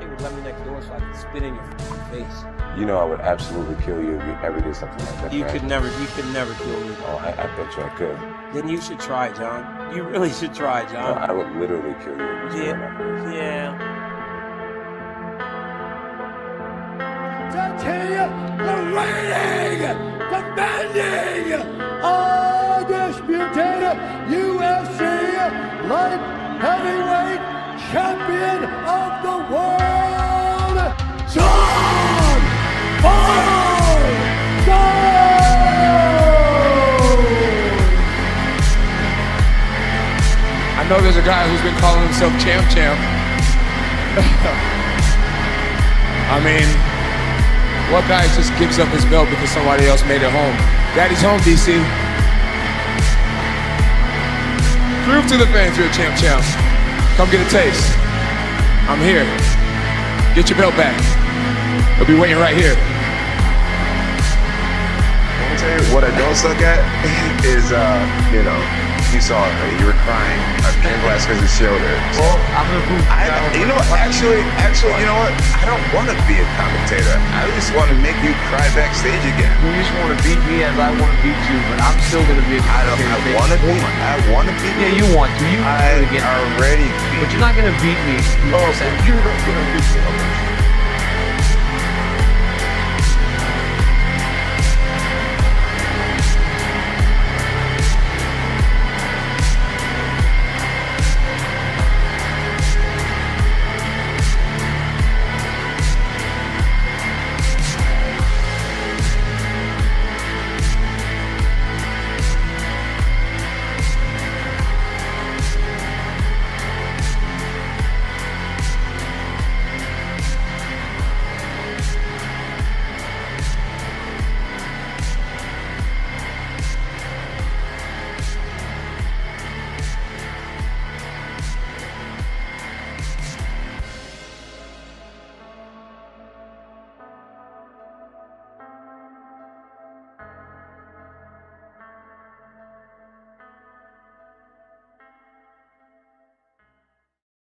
let me next door so I can spit in your face. You know I would absolutely kill you if you ever did something like that. You right? could never, you could never kill me. Oh, I, I bet you I could. Then you should try, Jon. You really should try, No, Jon. I would literally kill you. if you spit in my face. Yeah. Titania, the reigning, defending, undisputed UFC light heavyweight champion of the world, I know there's a guy who's been calling himself Champ Champ. I mean, what guy just gives up his belt because somebody else made it home? Daddy's home, DC. Prove to the fans you're a champ champ. Come get a taste. I'm here. Get your belt back. They'll be waiting right here. Let me tell you what I don't suck at is, uh, you know, you saw it, right? you were crying I came last because Cain Velasquez's shoulder. Well, I'm gonna prove. I, you know what? Actually, actually, you know what? I don't want to be a commentator. I just want to make you cry backstage again. You just want to beat me as I want to beat you, but I'm still gonna be. a I don't. I want to be. I want to be. Yeah, you want to. You I to already beat. But you're not gonna beat me. Oh, so you're not gonna beat me.